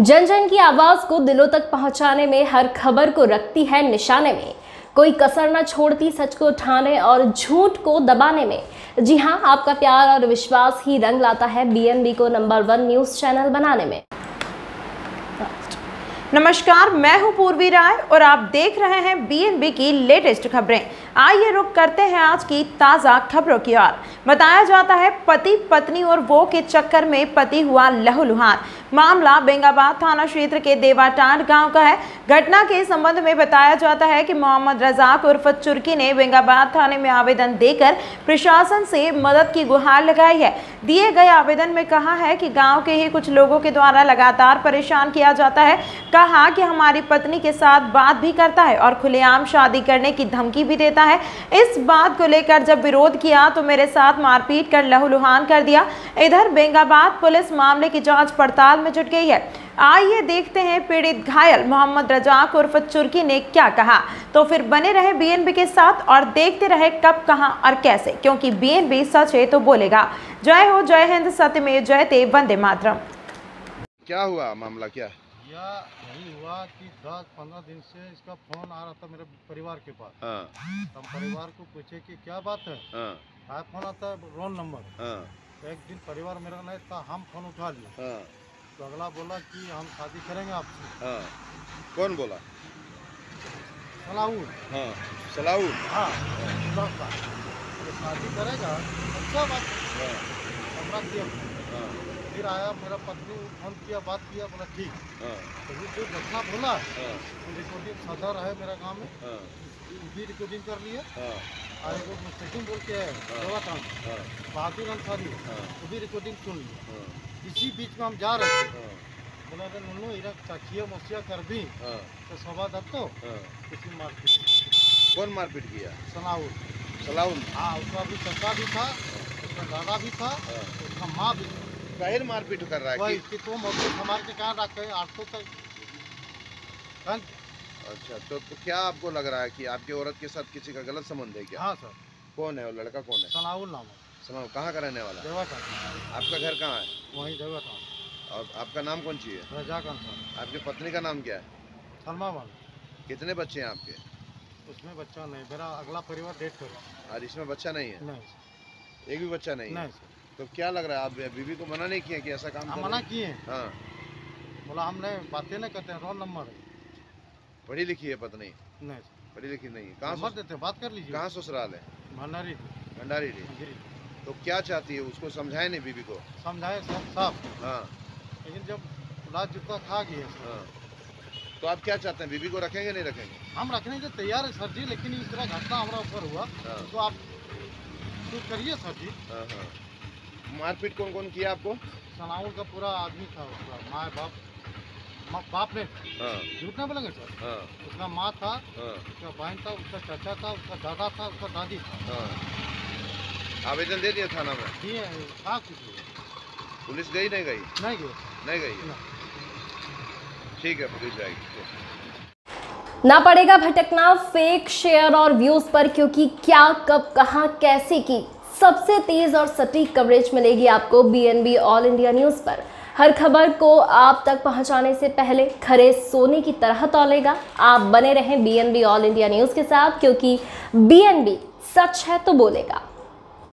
जन जन की आवाज़ को दिलों तक पहुँचाने में, हर खबर को रखती है निशाने में। कोई कसर न छोड़ती, सच को उठाने और झूठ को दबाने में। जी हाँ आपका प्यार और विश्वास ही रंग लाता है बीएनबी को नंबर वन न्यूज़ चैनल बनाने में। नमस्कार, मैं हूँ पूर्वी राय और आप देख रहे हैं बीएनबी की लेटेस्ट खबरें। आइए रुक करते हैं आज की ताज़ा खबरों की ओर। बताया जाता है पति पत्नी और वो के चक्कर में पति हुआ लहूलुहान मामला बेंगाबाद थाना क्षेत्र के देवाटांड गाँव का है। घटना के संबंध में बताया जाता है कि मोहम्मद रजाक उर्फ़ चुर्की ने बेंगाबाद थाने में आवेदन देकर प्रशासन से मदद की गुहार लगाई है। दिए गए आवेदन में कहा है कि गाँव के ही कुछ लोगों के द्वारा लगातार परेशान किया जाता है। कहा कि हमारी पत्नी के साथ बात भी करता है और खुलेआम शादी करने की धमकी भी देता है। इस बात को लेकर जब विरोध किया तो मेरे साथ मारपीट कर लहूलुहान कर दिया। इधर बेंगाबाद पुलिस मामले की जाँच पड़ताल में जुट गई है। आइए देखते हैं पीड़ित घायल मोहम्मद रजाक उर्फ़ चुर्की ने क्या कहा। तो फिर बने रहे बीएनबी के साथ और देखते रहे कब कहाँ और कैसे क्योंकि बीएनबी सच है तो बोलेगा। जय हो जय हिंद सत्यमेव जयते वंदे मातरम। क्या हुआ मामला क्या? या यही हुआ कि दस पंद्रह दिन से इसका फ़ोन आ रहा था मेरे परिवार के पास। हाँ। हम परिवार को पूछे कि क्या बात है? हाँ। आया फ़ोन आता है रोल नंबर। हाँ। तो एक दिन परिवार मेरा नहीं था हम फ़ोन उठा लिए। हाँ। तो अगला बोला कि हम शादी करेंगे आपसे। हाँ। कौन बोला? सलाहू हाँ सलाउद। हाँ शादी करेगा अच्छा बात हाँ। हमरा हाँ। फिर आया मेरा पत्नी फ़ोन किया बात किया बोला ठीक। हाँ। तो जो घटना बोला हाँ। रिकॉर्डिंग सदर है मेरा गाँव में। हाँ। भी रिकॉर्डिंग कर लिए और एगो सेटिंग बोल के है। बहादुर अंसारी। वो भी रिकॉर्डिंग सुन लिए हाँ। इसी बीच में हम जा रहे थे। बोला अरे नुनू इरा चाचिया मसिया कर दी हाँ। तो सवा दत्तो हाँ। किसी मारपीट कौन मारपीट किया? सनाउर सलाउद हाँ उसका भी चचा भी था उसका दादा भी था उसका माँ भी थी। काहिर मारपीट कर रहा है कि तुम समाज के कहाँ रखे आठ सौ तक। रंग अच्छा तो, तो क्या आपको लग रहा है कि आपकी औरत के साथ किसी का गलत संबंध है क्या? हाँ सर। कौन है वो लड़का कौन है? सनाउर नाम है। सलाम कहाँ का रहने वाला है? देवाटान आपका घर कहाँ है? वहीं देवाटान और आपका नाम कौन सी है? रजाक अंसार आपकी पत्नी का नाम क्या है? सलमा वाल कितने बच्चे हैं आपके? उसमें बच्चा नहीं मेरा अगला परिवार डेट करो और इसमें बच्चा नहीं है? नहीं एक भी बच्चा नहीं है? नहीं तो क्या लग रहा है आप बीवी को मना नहीं किया कि ऐसा काम हम मना किए हाँ। बोला हम नहीं बातें नहीं करते हैं रोल नंबर है। पढ़ी लिखी है पत्नी? नहीं। पढ़ी लिखी नहीं कहाँ नंबर ससुर- देते बात कर लीजिए। कहाँ ससुराल है? भंडारी भंडारी तो क्या चाहती है उसको समझाए नहीं बीवी को? समझाए सब साफ़। हाँ। लेकिन जब लाज जूता खा गए हाँ तो आप क्या चाहते हैं बीबी को रखेंगे नहीं रखेंगे? हम रखने के तैयार है सर जी लेकिन इस तरह घटना हमारा ऊपर हुआ। हाँ। तो आप करिए सर जी। हाँ हाँ। मारपीट कौन कौन किया आपको? सनाउल का पूरा आदमी था उसका माँ बाप। माँ बाप ने। हाँ। झूठ नहीं बोलेंगे सर। हाँ। उसका माँ था हाँ। उसका बहन था उसका चाचा था उसका दादा था उसका दादी था। हाँ। आवेदन दे दिया थाना में? ये था कुछ पुलिस गई नहीं गई? नहीं गए नहीं गई ठीक है पुलिस जाएगी। ना पड़ेगा भटकना फेक शेयर और व्यूज़ पर क्योंकि क्या कब कहाँ कैसे की? सबसे तेज और सटीक कवरेज मिलेगी आपको बीएनबी ऑल इंडिया न्यूज़ पर। हर खबर को आप तक पहुँचाने से पहले खरे सोने की तरह तोलेगा। आप बने रहें बीएनबी ऑल इंडिया न्यूज़ के साथ, क्योंकि बीएनबी सच है तो बोलेगा।